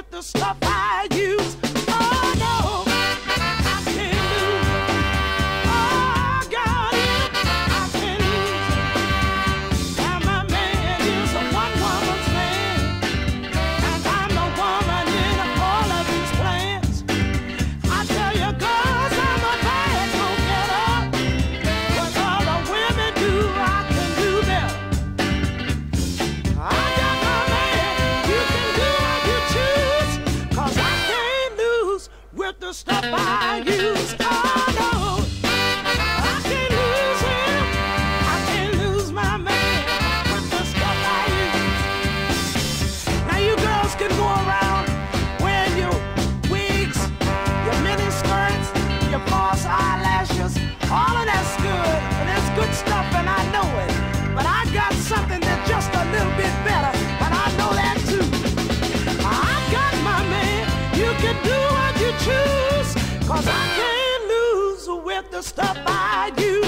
with the stuff I use. by you. to by you.